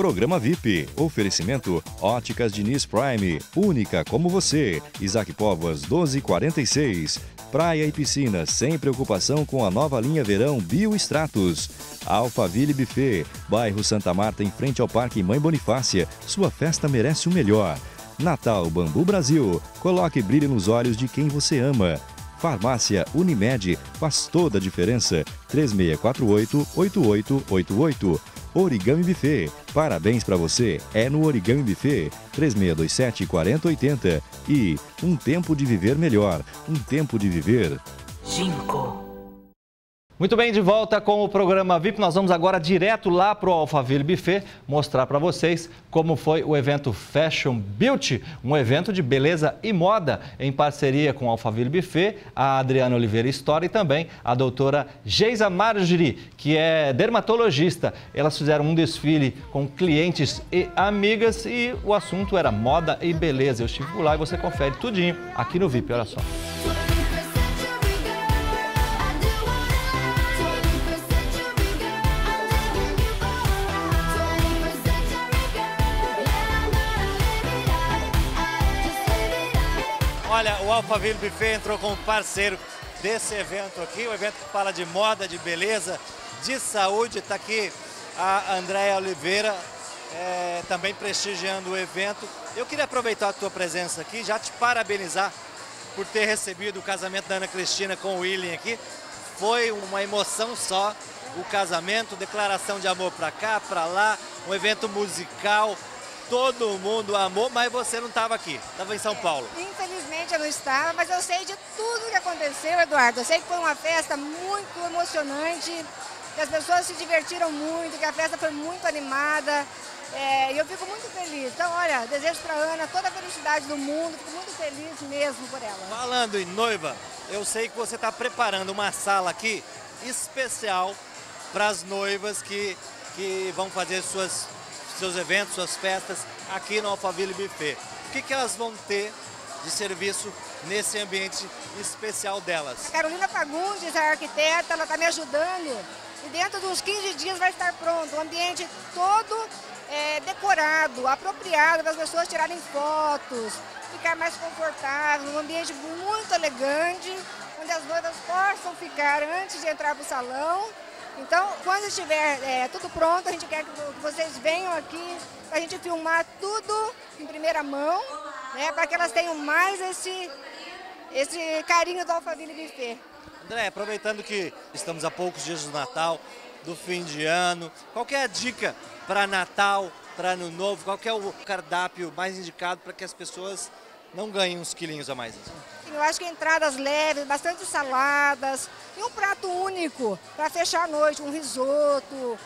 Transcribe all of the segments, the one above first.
Programa VIP. Oferecimento Óticas Diniz Prime. Única como você. Isaac Povas 1246. Praia e piscina sem preocupação com a nova linha verão Biostratos. Alphaville Buffet. Bairro Santa Marta em frente ao Parque Mãe Bonifácia. Sua festa merece o melhor. Natal Bambu Brasil. Coloque brilho nos olhos de quem você ama. Farmácia Unimed faz toda a diferença. 3648-8888. Origami Buffet. Parabéns para você. É no Origami Buffet. 3627-4080. E um tempo de viver melhor. Um tempo de viver. Ginkgo. Muito bem, de volta com o programa VIP. Nós vamos agora direto lá para o Alphaville Buffet mostrar para vocês como foi o evento Fashion Beauty, um evento de beleza e moda em parceria com o Alphaville Buffet, a Adriana Oliveira História e também a doutora Geisa Margeri, que é dermatologista. Elas fizeram um desfile com clientes e amigas e o assunto era moda e beleza. Eu estive lá e você confere tudinho aqui no VIP, olha só. Olha, o Alphaville Buffet entrou como parceiro desse evento aqui, o evento que fala de moda, de beleza, de saúde. Está aqui a Andréa Oliveira, é, também prestigiando o evento. Eu queria aproveitar a tua presença aqui, já te parabenizar por ter recebido o casamento da Ana Cristina com o William aqui. Foi uma emoção só o casamento, declaração de amor para cá, para lá, um evento musical, todo mundo amou, mas você não estava aqui, estava em São Paulo. Infelizmente eu não estava, mas eu sei de tudo que aconteceu, Eduardo. Eu sei que foi uma festa muito emocionante, que as pessoas se divertiram muito, que a festa foi muito animada. É, e eu fico muito feliz. Então, olha, desejo para Ana toda a felicidade do mundo, fico muito feliz mesmo por ela. Falando em noiva, eu sei que você está preparando uma sala aqui especial para as noivas que, que vão fazer suas seus eventos, suas festas aqui no Alphaville Buffet. O que, que elas vão ter de serviço nesse ambiente especial delas? A Carolina Fagundes, a arquiteta, ela está me ajudando e dentro de uns 15 dias vai estar pronto. O ambiente todo é, decorado, apropriado para as pessoas tirarem fotos, ficar mais confortável, um ambiente muito elegante, onde as noivas possam ficar antes de entrar para o salão então, quando estiver é, tudo pronto, a gente quer que vocês venham aqui para a gente filmar tudo em primeira mão, né, para que elas tenham mais esse, esse carinho do Alphaville Buffet. André, aproveitando que estamos a poucos dias do Natal, do fim de ano, qual é a dica para Natal, para Ano Novo? Qual é o cardápio mais indicado para que as pessoas não ganhem uns quilinhos a mais? Eu acho que entradas leves, bastante saladas e um prato único para fechar a noite, um risoto,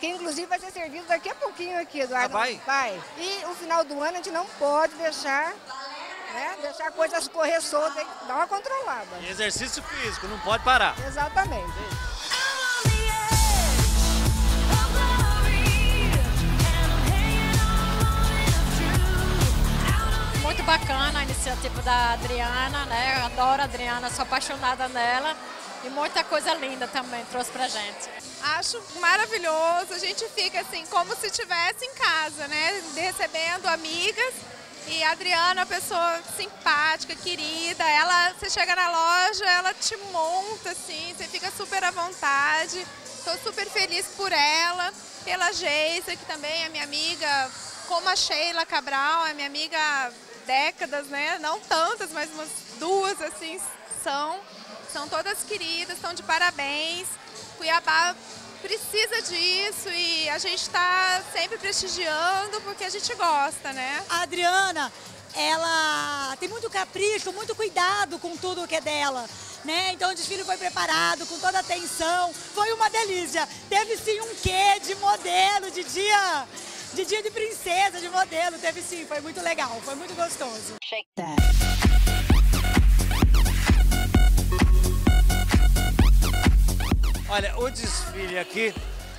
que inclusive vai ser servido daqui a pouquinho aqui, Eduardo. Ah, vai? Vai. E o final do ano a gente não pode deixar, né, deixar coisas correr soltas, tem que dar uma controlada. E exercício físico, não pode parar. Exatamente. Muito bacana a iniciativa da Adriana, né? Eu adoro a Adriana, sou apaixonada nela e muita coisa linda também trouxe pra gente. Acho maravilhoso, a gente fica assim como se estivesse em casa, né? Recebendo amigas e a Adriana é uma pessoa simpática, querida. Ela, você chega na loja, ela te monta assim, você fica super à vontade. Estou super feliz por ela, pela Geisa, que também é minha amiga, como a Sheila Cabral, é minha amiga décadas, né? Não tantas, mas umas duas assim são. São todas queridas, estão de parabéns. Cuiabá precisa disso e a gente está sempre prestigiando porque a gente gosta, né? A Adriana, ela tem muito capricho, muito cuidado com tudo que é dela. Né? Então o desfile foi preparado com toda a atenção, foi uma delícia. Teve sim um quê de modelo, de dia de dia de princesa, de modelo. Teve sim, foi muito legal, foi muito gostoso. Shake that. Olha, o desfile aqui,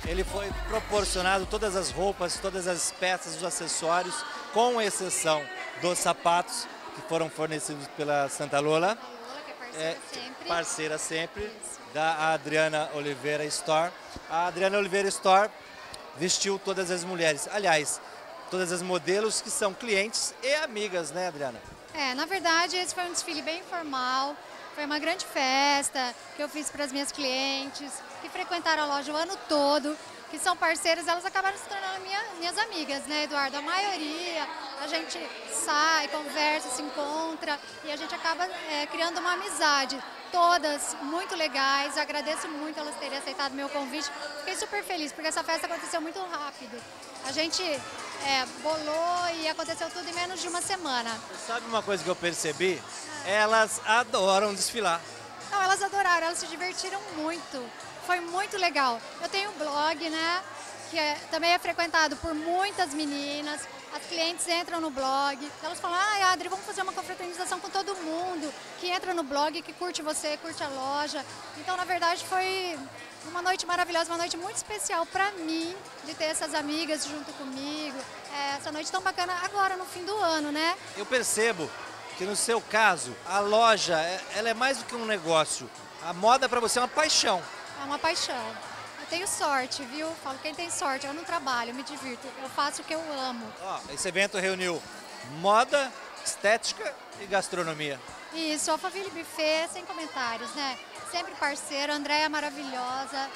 ele foi proporcionado todas as roupas, todas as peças, os acessórios, com exceção dos sapatos que foram fornecidos pela Santa Lola. É, sempre. parceira sempre, da Adriana Oliveira Store. A Adriana Oliveira Store vestiu todas as mulheres. Aliás, todas as modelos que são clientes e amigas, né, Adriana? É, na verdade, esse foi um desfile bem informal. Foi uma grande festa que eu fiz para as minhas clientes, que frequentaram a loja o ano todo, que são parceiras, elas acabaram se tornando minha, minhas amigas, né, Eduardo? A maioria, a gente sai, conversa, se encontra e a gente acaba é, criando uma amizade. Todas muito legais, agradeço muito elas terem aceitado meu convite. Fiquei super feliz, porque essa festa aconteceu muito rápido. A gente é, bolou e aconteceu tudo em menos de uma semana. Sabe uma coisa que eu percebi? Elas adoram desfilar. Não, elas adoraram, elas se divertiram muito. Foi muito legal. Eu tenho um blog, né? Que é, também é frequentado por muitas meninas. As clientes entram no blog, elas falam, ah, Adri, vamos fazer uma confraternização com todo mundo que entra no blog, que curte você, curte a loja. Então, na verdade, foi uma noite maravilhosa, uma noite muito especial para mim, de ter essas amigas junto comigo. É, essa noite tão bacana agora, no fim do ano, né? Eu percebo que no seu caso, a loja, é, ela é mais do que um negócio. A moda para você é uma paixão. É uma paixão. Tenho sorte, viu? Falo, quem tem sorte, eu não trabalho, eu me divirto. Eu faço o que eu amo. Ó, esse evento reuniu moda, estética e gastronomia. Isso, Alphaville Buffet, sem comentários, né? Sempre parceiro, Andréia maravilhosa,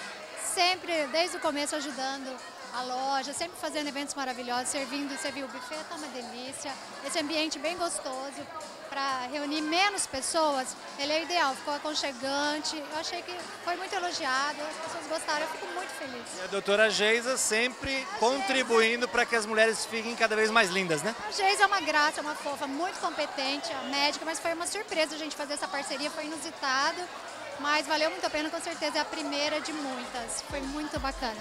sempre, desde o começo, ajudando a loja, sempre fazendo eventos maravilhosos, servindo, serviu o buffet, tá uma delícia. Esse ambiente bem gostoso para reunir menos pessoas, ele é ideal, ficou aconchegante. Eu achei que foi muito elogiado, as pessoas gostaram, eu fico muito feliz. E a doutora Geisa sempre a contribuindo para que as mulheres fiquem cada vez mais lindas, né? A Geisa é uma graça, uma fofa, muito competente, a médica, mas foi uma surpresa a gente fazer essa parceria, foi inusitado. Mas valeu muito a pena, com certeza é a primeira de muitas. Foi muito bacana.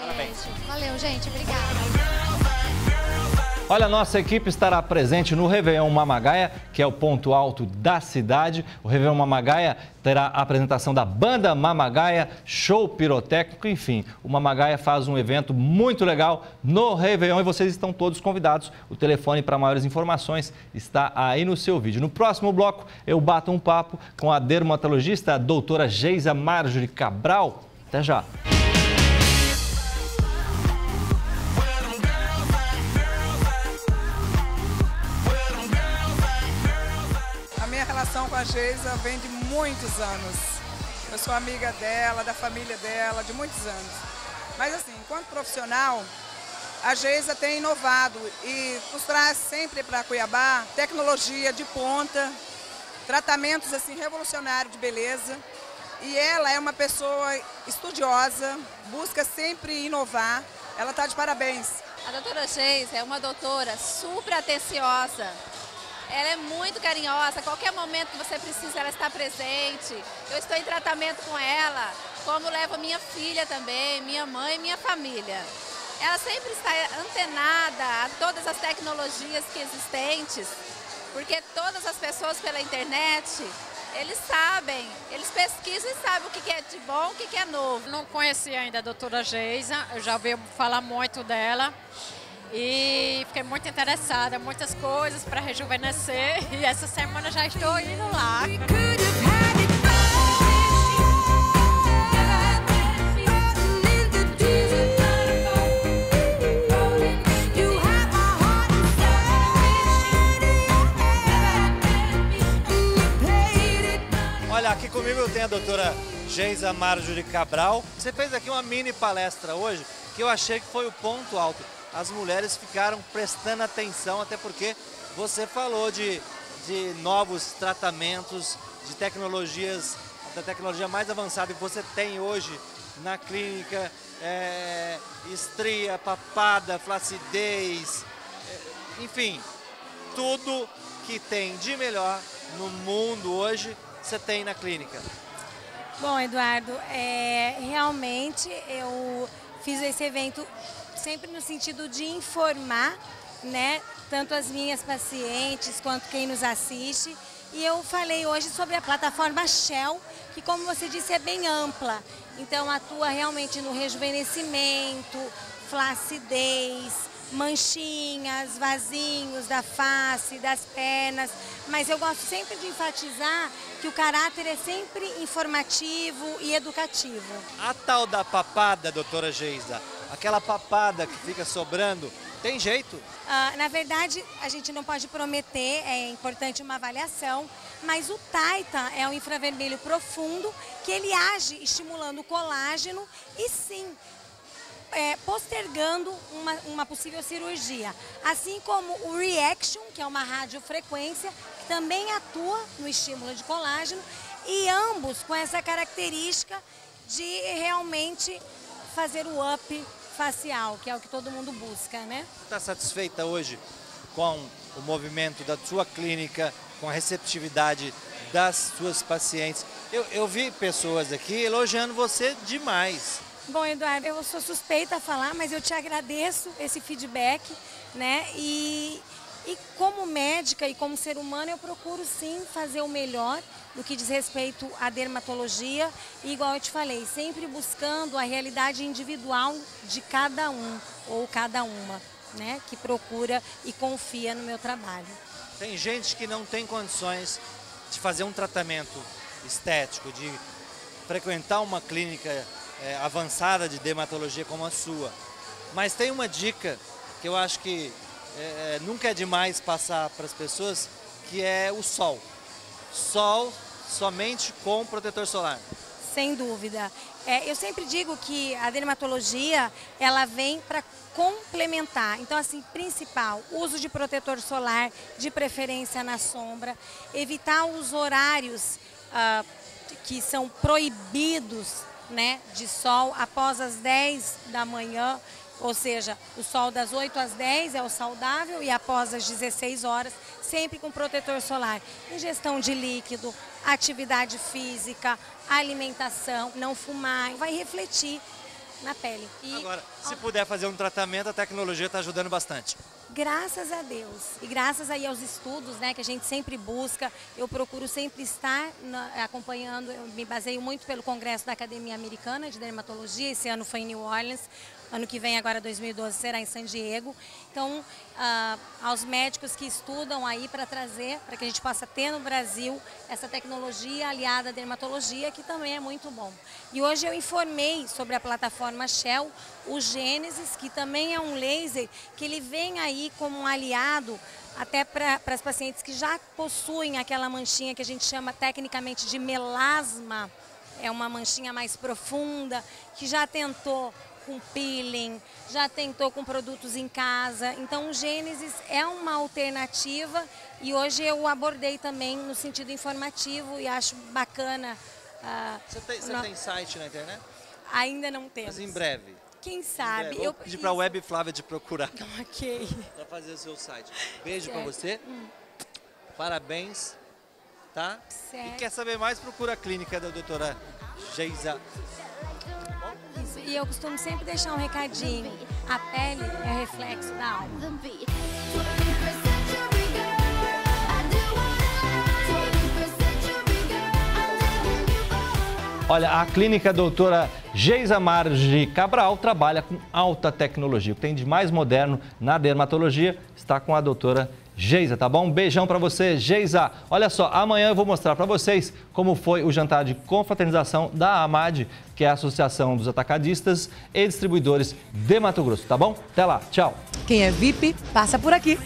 Parabéns. Valeu, gente. Obrigada. Olha, nossa equipe estará presente no Réveillon Mamagaia, que é o ponto alto da cidade. O Réveillon Mamagaia terá a apresentação da banda Mamagaia, show pirotécnico, enfim. O Mamagaia faz um evento muito legal no Réveillon e vocês estão todos convidados. O telefone para maiores informações está aí no seu vídeo. No próximo bloco, eu bato um papo com a dermatologista a doutora Geisa Marjorie Cabral. Até já. Relação com a Geisa vem de muitos anos. Eu sou amiga dela, da família dela, de muitos anos. Mas assim, enquanto profissional, a Geisa tem inovado e nos traz sempre para Cuiabá tecnologia de ponta, tratamentos assim revolucionários de beleza. E ela é uma pessoa estudiosa, busca sempre inovar. Ela está de parabéns. A doutora Geisa é uma doutora super atenciosa, ela é muito carinhosa, qualquer momento que você precisa, ela está presente. Eu estou em tratamento com ela, como levo minha filha também, minha mãe e minha família. Ela sempre está antenada a todas as tecnologias que existentes, porque todas as pessoas pela internet, eles sabem, eles pesquisam e sabem o que é de bom, o que é novo. Não conheci ainda a doutora Geisa, eu já ouvi falar muito dela e fiquei muito interessada, muitas coisas para rejuvenescer e essa semana já estou indo lá. Olha, aqui comigo eu tenho a doutora Geisa Marjorie Cabral. Você fez aqui uma mini palestra hoje que eu achei que foi o ponto alto as mulheres ficaram prestando atenção, até porque você falou de, de novos tratamentos, de tecnologias, da tecnologia mais avançada que você tem hoje na clínica, é, estria, papada, flacidez, é, enfim, tudo que tem de melhor no mundo hoje, você tem na clínica. Bom, Eduardo, é, realmente eu fiz esse evento sempre no sentido de informar, né, tanto as minhas pacientes quanto quem nos assiste. E eu falei hoje sobre a plataforma Shell, que como você disse é bem ampla. Então atua realmente no rejuvenescimento, flacidez, manchinhas, vasinhos da face, das pernas, mas eu gosto sempre de enfatizar que o caráter é sempre informativo e educativo. A tal da papada, doutora Geisa, aquela papada que fica sobrando, tem jeito? Uh, na verdade, a gente não pode prometer, é importante uma avaliação, mas o Taita é um infravermelho profundo que ele age estimulando o colágeno e sim, é, postergando uma, uma possível cirurgia. Assim como o Reaction, que é uma radiofrequência, que também atua no estímulo de colágeno, e ambos com essa característica de realmente fazer o up facial, que é o que todo mundo busca, né? Está satisfeita hoje com o movimento da sua clínica, com a receptividade das suas pacientes? Eu, eu vi pessoas aqui elogiando você demais. Bom, Eduardo, eu sou suspeita a falar, mas eu te agradeço esse feedback, né? E, e como médica e como ser humano, eu procuro sim fazer o melhor no que diz respeito à dermatologia. E igual eu te falei, sempre buscando a realidade individual de cada um ou cada uma, né? Que procura e confia no meu trabalho. Tem gente que não tem condições de fazer um tratamento estético, de frequentar uma clínica é, avançada de dermatologia como a sua. Mas tem uma dica que eu acho que é, nunca é demais passar para as pessoas, que é o sol. Sol somente com protetor solar. Sem dúvida. É, eu sempre digo que a dermatologia ela vem para complementar. Então, assim, principal, uso de protetor solar, de preferência na sombra, evitar os horários ah, que são proibidos né, de sol após as 10 da manhã, ou seja, o sol das 8 às 10 é o saudável e após as 16 horas, sempre com protetor solar. Ingestão de líquido, atividade física, alimentação, não fumar, vai refletir na pele. E, Agora, se puder fazer um tratamento, a tecnologia está ajudando bastante. Graças a Deus. E graças aí aos estudos, né, que a gente sempre busca, eu procuro sempre estar na, acompanhando, eu me baseio muito pelo Congresso da Academia Americana de Dermatologia, esse ano foi em New Orleans, Ano que vem, agora 2012, será em San Diego. Então, ah, aos médicos que estudam aí para trazer, para que a gente possa ter no Brasil essa tecnologia aliada à dermatologia, que também é muito bom. E hoje eu informei sobre a plataforma Shell, o Gênesis, que também é um laser que ele vem aí como um aliado até para as pacientes que já possuem aquela manchinha que a gente chama tecnicamente de melasma, é uma manchinha mais profunda, que já tentou com peeling, já tentou com produtos em casa. Então o Gênesis é uma alternativa e hoje eu abordei também no sentido informativo e acho bacana. Uh, você, tem, você no... tem, site na internet? Ainda não temos. Mas em breve. Quem sabe? Vou eu pedir para a Web Flávia te procurar. Ok. Para fazer o seu site. Beijo para você. Hum. Parabéns. Tá? Certo. E quer saber mais? Procura a clínica da doutora Geisa e eu costumo sempre deixar um recadinho. A pele é reflexo da alma. Olha, a clínica doutora Geisa Marge Cabral trabalha com alta tecnologia. O que tem de mais moderno na dermatologia está com a doutora Geisa, tá bom? Um beijão para você, Geisa. Olha só, amanhã eu vou mostrar para vocês como foi o jantar de confraternização da AMAD, que é a Associação dos Atacadistas e Distribuidores de Mato Grosso, tá bom? Até lá, tchau. Quem é VIP, passa por aqui.